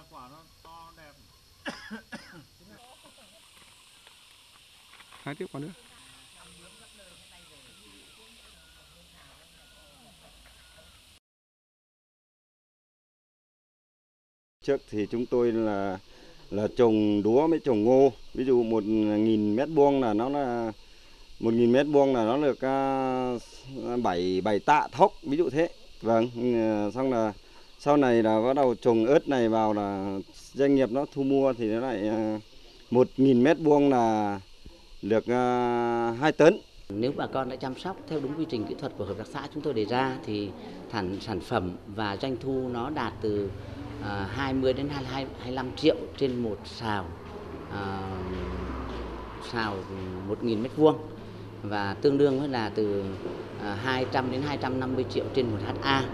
là quả nó to đẹp. Hái tiếp quả nữa. Trước thì chúng tôi là là trồng đúa mới trồng ngô. Ví dụ một nghìn mét vuông là nó là một nghìn mét vuông là nó được à, bảy bảy tạ thóc ví dụ thế. Vâng ừ, xong là sau này là bắt đầu trồng ớt này vào là doanh nghiệp nó thu mua thì nó lại ờ, một nghìn mét vuông là được à, hai tấn. Nếu bà con đã chăm sóc theo đúng quy trình kỹ thuật của hợp tác xã chúng tôi đề ra thì sản sản phẩm và doanh thu nó đạt từ ờ, 20 đến 22 25 triệu trên một xào à, sào 1.000 mét vuông và tương đương với là từ 200 đến 250 triệu trên một ha.